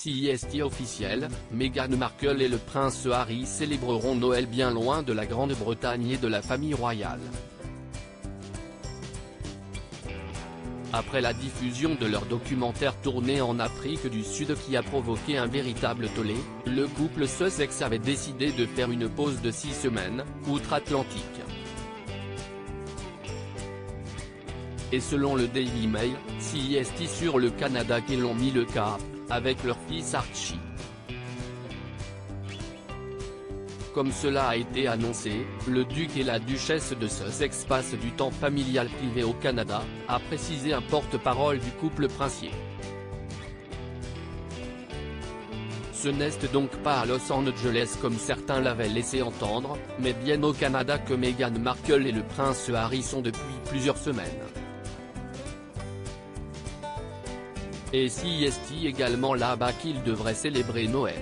CIST officiel, Meghan Markle et le prince Harry célébreront Noël bien loin de la Grande-Bretagne et de la famille royale. Après la diffusion de leur documentaire tourné en Afrique du Sud qui a provoqué un véritable tollé, le couple Sussex avait décidé de faire une pause de six semaines, outre-Atlantique. Et selon le Daily Mail, CIST sur le Canada qu'ils ont mis le cap, avec leur fils Archie. Comme cela a été annoncé, le duc et la duchesse de Sussex passent du temps familial privé au Canada, a précisé un porte-parole du couple princier. Ce n'est donc pas à Los Angeles comme certains l'avaient laissé entendre, mais bien au Canada que Meghan Markle et le prince Harry sont depuis plusieurs semaines. Et si est également là-bas qu'il devrait célébrer Noël.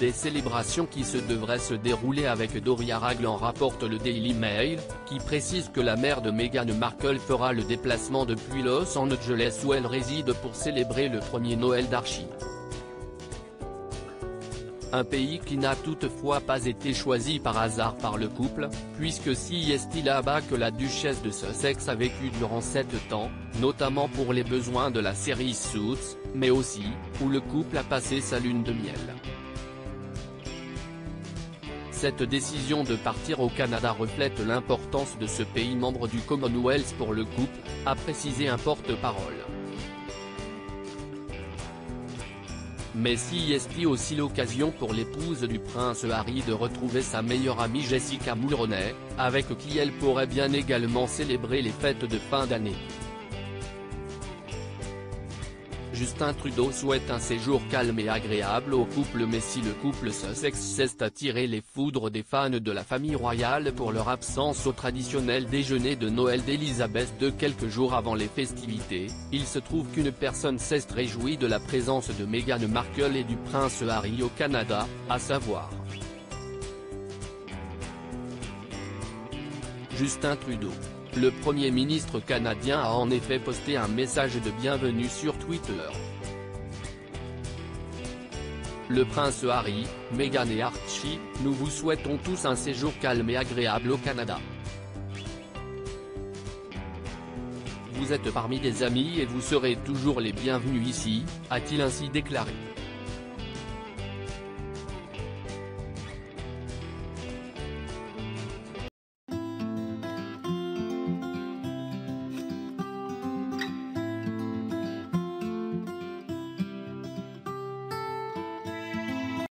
Des célébrations qui se devraient se dérouler avec Doria Raglan rapporte le Daily Mail, qui précise que la mère de Meghan Markle fera le déplacement depuis Los Angeles où elle réside pour célébrer le premier Noël d'Archie. Un pays qui n'a toutefois pas été choisi par hasard par le couple, puisque si est là-bas que la duchesse de Sussex a vécu durant sept ans, notamment pour les besoins de la série Suits, mais aussi, où le couple a passé sa lune de miel. Cette décision de partir au Canada reflète l'importance de ce pays membre du Commonwealth pour le couple, a précisé un porte-parole. Mais si est aussi l'occasion pour l'épouse du prince Harry de retrouver sa meilleure amie Jessica Mulroney, avec qui elle pourrait bien également célébrer les fêtes de fin d'année. Justin Trudeau souhaite un séjour calme et agréable au couple mais si le couple Sussex cesse attirer les foudres des fans de la famille royale pour leur absence au traditionnel déjeuner de Noël d'Elisabeth II quelques jours avant les festivités, il se trouve qu'une personne s'est réjouie de la présence de Meghan Markle et du prince Harry au Canada, à savoir. Justin Trudeau le Premier ministre canadien a en effet posté un message de bienvenue sur Twitter. Le prince Harry, Meghan et Archie, nous vous souhaitons tous un séjour calme et agréable au Canada. Vous êtes parmi des amis et vous serez toujours les bienvenus ici, a-t-il ainsi déclaré.